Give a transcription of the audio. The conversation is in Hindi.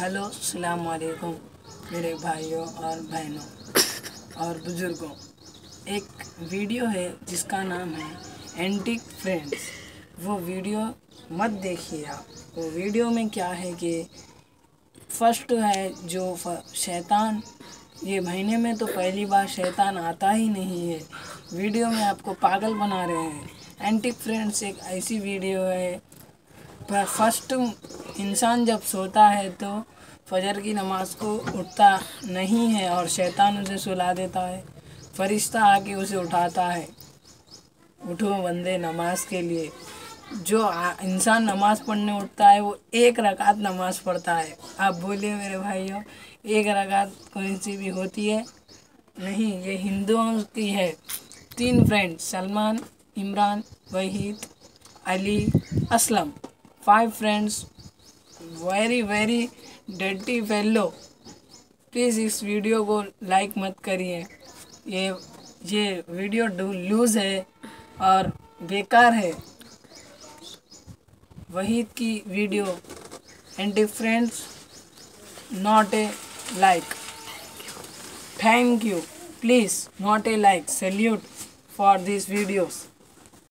हेलो सलाम वालेकुम मेरे भाइयों और बहनों और बुज़ुर्गों। एक वीडियो है जिसका नाम है एंटिक फ्रेंड्स वो वीडियो मत देखिए आप। वो वीडियो में क्या है कि फ़र्स्ट है जो शैतान। ये महीने में तो पहली बार शैतान आता ही नहीं है। वीडियो में आपको पागल बना रहे हैं। एंटिक फ्रेंड्स एक ऐसी वीडियो है। फ़र्स्ट इंसान जब सोता है तो फजर की नमाज़ को उठता नहीं है और शैतान उसे सुला देता है, फरिश्ता आके उसे उठाता है। उठो बंदे नमाज़ के लिए। जो इंसान नमाज़ पढ़ने उठता है, वो एक रकात नमाज़ पढ़ता है। आप बोलिए मेरे भाइयों, एक रकात कौन सी भी होती है? नहीं, ये हिंदुओं की है। तीन friends Salman, Imran, Waheed, Ali, Aslam. Five friends very very dirty fellow please इस वीडियो को लाइक मत करिए। ये ये वीडियो लूज़ है और बेकार है। वही की video and difference not a like thank you please not a like salute for this videos